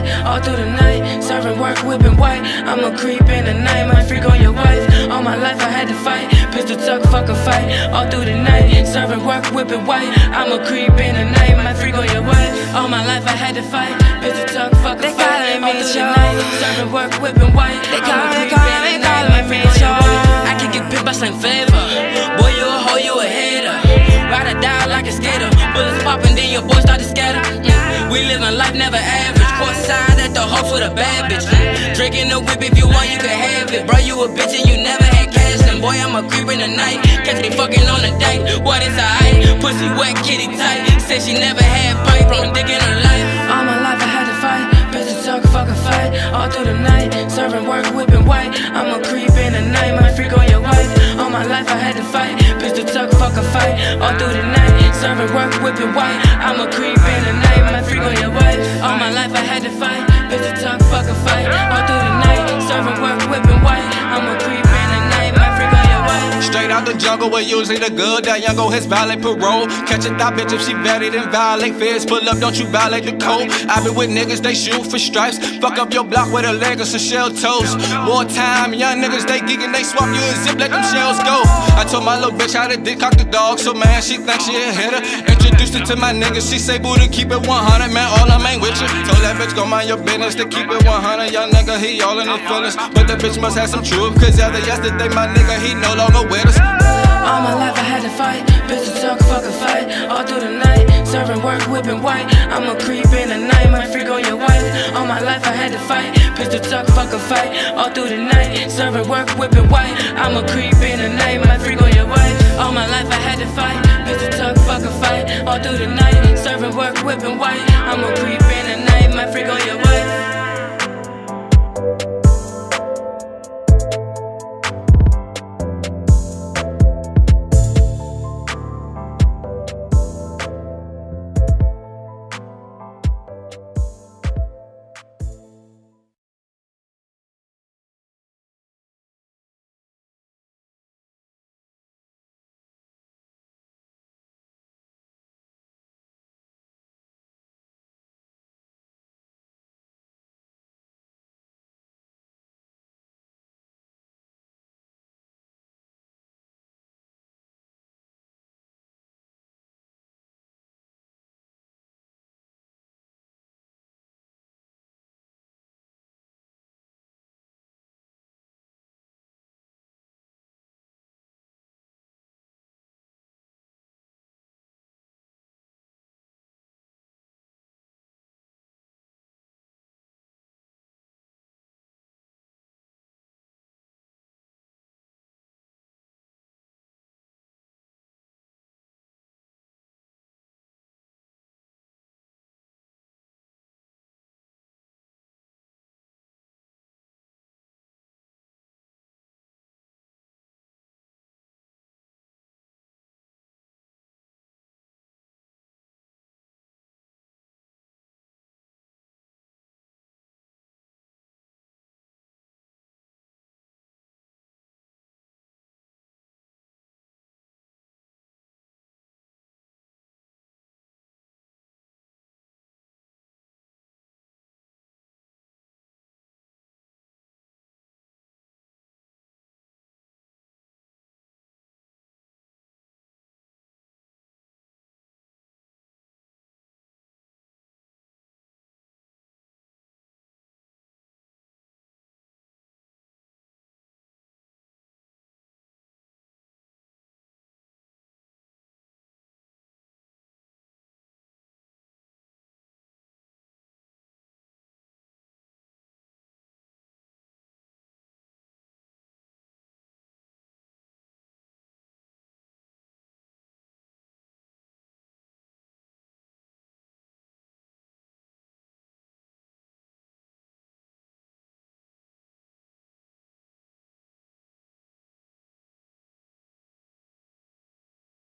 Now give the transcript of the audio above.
fuck. All through the night, serving work, whipping white. I'm a creep in the night, my freak on your wife. All my life I had to fight. Pistol tuck, fuck a fight. All through the night, serving work, whipping white. I'm a creep in the night, my freak on your wife. All my life I had to fight. Pistol tuck, fuck a They fight. calling me through the night, serving work, whipping white. They calling, creep calling, in calling me freak on your Joe. wife. I can get pimped by slang flavor. Boy, you a hoe, you a hater. Ride or die like a skater. Bullets popping, then your boy start to scatter. Mm. We living life never average. The hole for the bad bitch. Drinking the whip if you want, you can have it. Bro, you a bitch and you never had cash. Then boy, I'm a creep in the night. Catch me fucking on the date. What is alright? Pussy wet, kitty tight. Said she never had pipe. I'm dick in her life. All my life I had to fight. Bitches talk, fuck a fight. All through the night, serving work, whipping white. I'm a creep in the night, my freak on your wife. All my life I had to fight. Pistol tuck, fuck a fight. All through the night, serving work, whipping white. I'm a creep in the night, my freak on your wife. All my life I had to fight. Pistol tuck, fuck a fight. All through the night, serving work, whipping white. I'm a creep out the jungle, we're usually the good. That young go his valid parole. Catch a bitch if she vetted and violate. Feds pull up, don't you violate the code. i been with niggas, they shoot for stripes. Fuck up your block with a leg or some shell toes. More time, young niggas, they geeking, they swap you a zip, let them shells go. I told my little bitch how to dick cock the dog, so man, she think she a hitter. Introduced her to my niggas, she say, boo, to keep it 100, man, all I'm ain't with you. Told that bitch, go mind your business, to keep it 100. Young nigga, he all in his feelings. But the bitch must have some truth, cause after yesterday, my nigga, he no longer with us. All my life I had to fight. Bitches talk, fuck a fight. All through the night, serving work, whipping white. I'm a creep in the night, my freak on your wife. All my life I had to fight. Pistol tuck, fuck a fight. All through the night, serving work, whipping white. I'm a creep in the night, my freak on your wife. All my life I had to fight. Pistol tuck, fuck a fight. All through the night, serving work, whipping white. I'm a creep